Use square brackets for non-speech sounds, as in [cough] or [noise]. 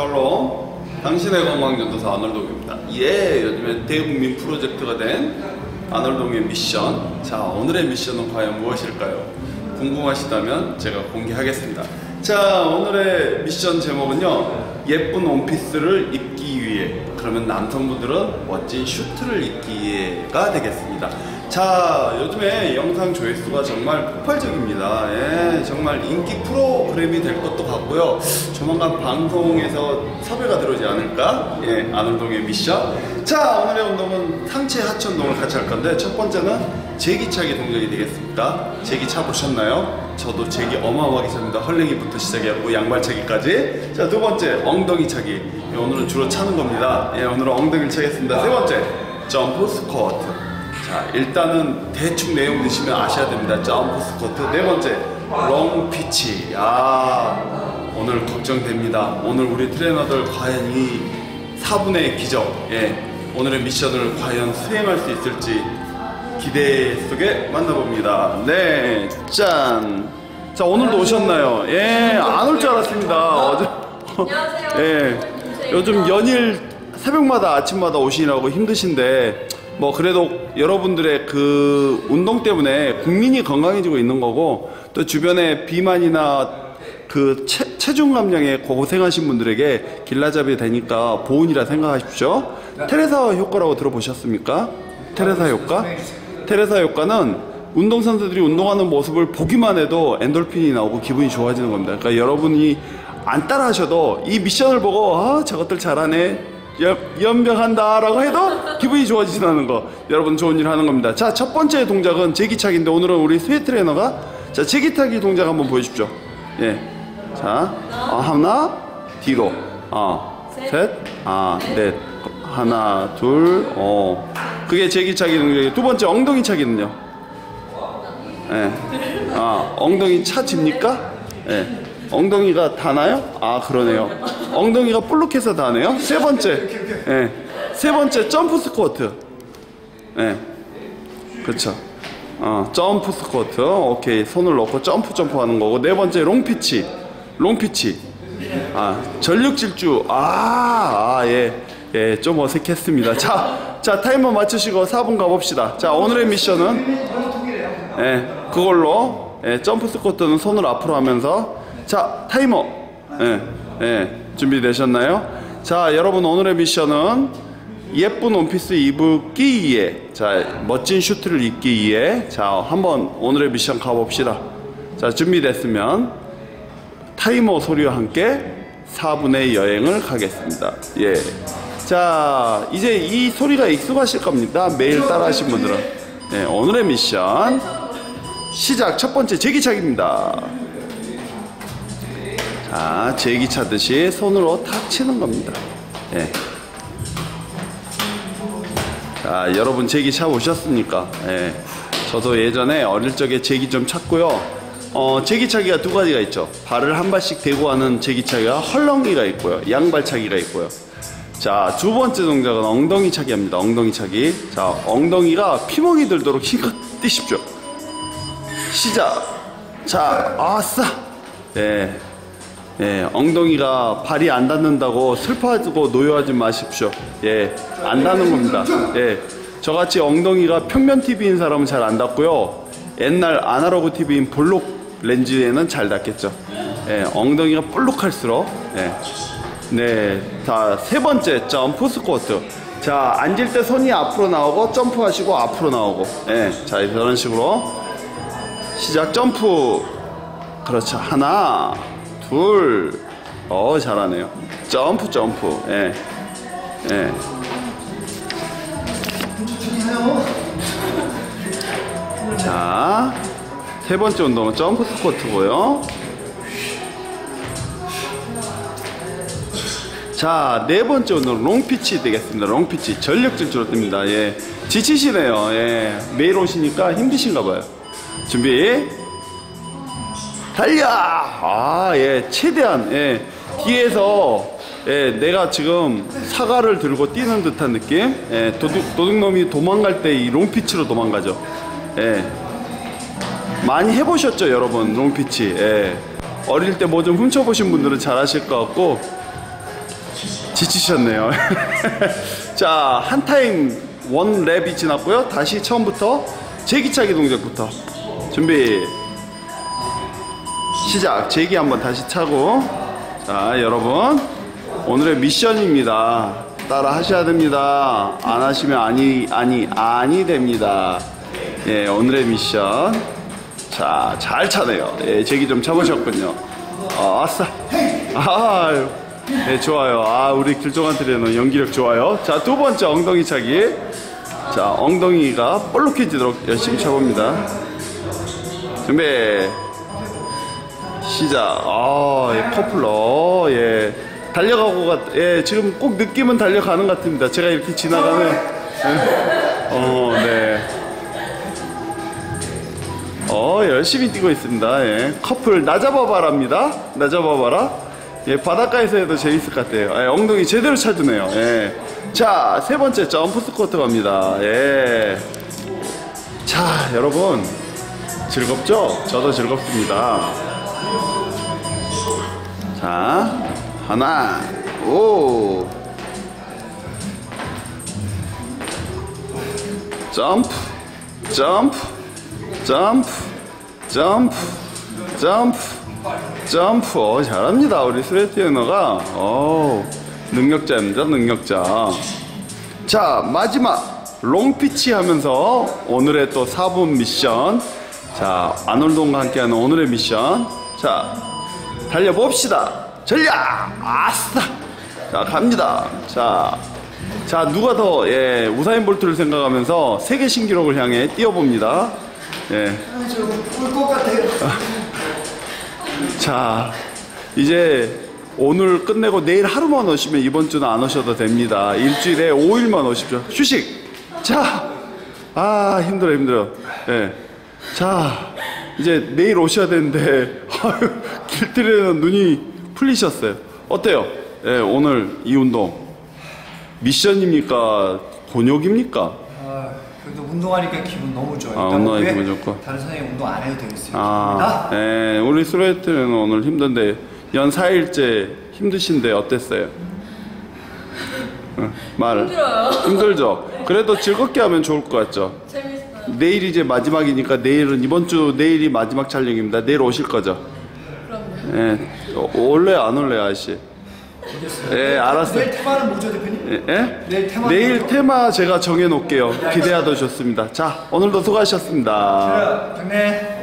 샬롬 당신의 건강전도사 아놀동입니다. 예 요즘에 대국민 프로젝트가 된 아놀동의 미션. 자 오늘의 미션은 과연 무엇일까요? 궁금하시다면 제가 공개하겠습니다. 자 오늘의 미션 제목은요 예쁜 원피스를 입기 위해. 그러면 남성분들은 멋진 슈트를 입기 위해가 되겠습니다 자 요즘에 영상 조회수가 정말 폭발적입니다. 예, 정말 인기 프로그램이 될 것도 같고요. 조만간 방송에서 섭외가 들어오지 않을까? 예, 아놀동의 미션. 자 오늘의 운동은 상체 하체 운동을 같이 할 건데 첫 번째는 제기차기 동작이 되겠습니까 제기 차 보셨나요? 저도 제기 어마어마하게 찹니다. 헐랭이부터 시작해갖고 양발차기까지. 자 두 번째 엉덩이 차기. 예, 오늘은 주로 차는 겁니다. 예, 오늘은 엉덩이를 차겠습니다. 세 번째 점프 스쿼트 자 일단은 대충 내용 들으시면 아셔야 됩니다. 점프 스쿼트. 네 번째 long pitch. 아 오늘 걱정됩니다. 오늘 우리 트레이너들 과연 이 4분의 기적 예 오늘의 미션을 과연 수행할 수 있을지 기대 속에 만나봅니다. 네 짠 자 오늘도 오셨나요? 예 안 올 줄 알았습니다. 어제 안녕하세요. 예 요즘 연일 새벽마다 아침마다 오시느라고 힘드신데 뭐 그래도 여러분들의 그 운동 때문에 국민이 건강해지고 있는 거고 또 주변에 비만이나 그 체, 체중 감량에 고생하신 분들에게 길라잡이 되니까 보온이라 생각하십시오. 테레사 효과라고 들어보셨습니까? 테레사 효과? 테레사 효과는 운동선수들이 운동하는 모습을 보기만 해도 엔돌핀이 나오고 기분이 좋아지는 겁니다. 그러니까 여러분이 안 따라 하셔도 이 미션을 보고 아 저것들 잘하네 연- 연병한다라고 해도 기분이 좋아지신다는 거 여러분 좋은 일 하는 겁니다 자 첫 번째 동작은 제기차기인데 오늘은 우리 스웨 트레이너가 자 제기차기 동작 한번 보여주십시오 예자 어, 하나 뒤로 어, 어셋아넷 하나 둘어 그게 제기차기 동작이에요 두 번째 엉덩이 차기는요 예. 아, 엉덩이 닿아집니까? 예. 엉덩이가 닿나요? 아, 그러네요. 엉덩이가 볼록해서 닿네요. 세 번째. 예. 세 번째, 점프 스쿼트. 예. 그쵸. 어, 점프 스쿼트. 오케이. 손을 넣고 점프 점프 하는 거고. 네 번째, long pitch. long pitch. 아, 전력 질주. 아, 아, 예. 예, 좀 어색했습니다. 자, 자, 타이머 맞추시고 4분 가봅시다. 자, 오늘의 미션은 예, 그걸로 예, 점프 스쿼트는 손을 앞으로 하면서 자 타이머 예, 예, 준비되셨나요? 자 여러분 오늘의 미션은 예쁜 원피스 입기 위해 자 멋진 슈트를 입기 위해 자 한번 오늘의 미션 가봅시다 자 준비됐으면 타이머 소리와 함께 4분의 여행을 가겠습니다 예. 자 이제 이 소리가 익숙하실 겁니다 매일 따라 하신 분들은 예, 오늘의 미션 시작 첫 번째 제기차기입니다. 자, 제기 차듯이 손으로 탁 치는 겁니다. 예. 자, 여러분 제기 차 보셨습니까? 예. 저도 예전에 어릴 적에 제기 좀 찼고요. 어, 제기차기가 두 가지가 있죠. 발을 한 발씩 대고 하는 제기차기가 헐렁이가 있고요. 양발차기가 있고요. 자, 두 번째 동작은 엉덩이 차기 합니다. 엉덩이 차기. 자, 엉덩이가 피멍이 들도록 힘껏 뛰십시오. 시작. 자, 아싸. 예. 예, 엉덩이가 발이 안 닿는다고 슬퍼하고 노여하지 마십시오. 예, 안 닿는 겁니다. 예, 저같이 엉덩이가 평면 TV인 사람은 잘 안 닿고요. 옛날 아날로그 TV인 볼록 렌즈에는 잘 닿겠죠. 예, 엉덩이가 볼록할수록, 예. 네, 자, 세 번째, 점프 스쿼트. 자, 앉을 때 손이 앞으로 나오고, 점프하시고, 앞으로 나오고, 예, 자, 이런 식으로. 시작 점프 그렇죠 하나 둘 어 잘하네요 점프 점프 예 예. 자, 세 번째 운동은 점프 스쿼트고요. 자, 네 번째 운동은 롱피치 되겠습니다. 롱피치. 전력 질주로 뜹니다. 예. 지치시네요. 예. 매일 오시니까 힘드신가 봐요. 준비. 달려! 아, 예. 최대한, 예. 뒤에서, 예. 내가 지금 사과를 들고 뛰는 듯한 느낌? 예. 도둑, 도둑놈이 도망갈 때 이 롱피치로 도망가죠. 예. 많이 해보셨죠, 여러분? long pitch. 예. 어릴 때 뭐 좀 훔쳐보신 분들은 잘 아실 것 같고, 지치셨네요. [laughs] 자, 한 타임 one lap이 지났고요. 다시 처음부터 제기차기 동작부터 준비. 시작. 제기 한번 다시 차고. 자, 여러분. 오늘의 미션입니다. 따라 하셔야 됩니다. 안 하시면 아니, 아니, 아니 됩니다. 예, 오늘의 미션. 자, 잘 차네요. 예, 제기 좀 차보셨군요. 아, 아싸. 아유. 네, 좋아요. 아, 우리 트레너 연기력 좋아요. 자, 두 번째 엉덩이 차기. 자, 엉덩이가 볼록해지도록 열심히 차봅니다. 준비. 시작. 아, 예, 커플러. 예. 달려가고 가, 예, 지금 꼭 느낌은 달려가는 것 같습니다. 제가 이렇게 지나가는. 예. 어, 네. 어, 열심히 뛰고 있습니다. 예. 커플, 나 잡아봐랍니다. 나 잡아봐라. 예, 바닷가에서 해도 재밌을 것 같아요. 예, 엉덩이 제대로 찾으네요. 예. 자, 세 번째 점프 스쿼트 갑니다. 예. 자, 여러분. 즐겁죠? 저도 즐겁습니다. 자, 하나, 오. 점프, 점프, 점프, 점프, 점프, 점프. 어, 잘합니다. 우리 트레이너가. 어, 능력자입니다. 능력자. 자, 마지막. long pitch 하면서 오늘의 또 4분 미션. 자, 아놀드홍과 함께하는 오늘의 미션. 자, 달려봅시다. 전력! 아싸! 자, 갑니다. 자, 자, 누가 더, 예, 우사인 볼트를 생각하면서 세계 신기록을 향해 뛰어봅니다. 예. 울것 [laughs] 같아요. 자, 이제 오늘 끝내고 내일 하루만 오시면 이번 주는 안 오셔도 됩니다. 일주일에 5일만 오십시오. 휴식! 자! 아, 힘들어, 힘들어. 예. 자, 이제 내일 오셔야 되는데, 아유, 길들이는 눈이 풀리셨어요. 어때요? 예, 오늘 이 운동. 미션입니까? 곤욕입니까? 아, 그래도 운동하니까 기분 너무 좋아요. 아, 왜 기분 좋고. 다른 선생님 운동 안 해도 되겠어요. 아, 아, 예, 우리 스웨트는 오늘 힘든데 연 4일째 힘드신데 어땠어요? 응, 말 힘들어요. 힘들죠. 그래도 즐겁게 하면 좋을 것 같죠. 재밌어요. 내일 이제 마지막이니까 내일은 이번 주 내일이 마지막 촬영입니다. 내일 오실 거죠? 그럼요. 예, 어, 올래 안 올래 아저씨? 예, 알았어요. 내일 테마는 뭐죠, 대표님? 예? 예? 내일 테마 내일? 테마 제가 정해 놓을게요. 기대하도 좋습니다. 자, 오늘도 수고하셨습니다. 자, 경례.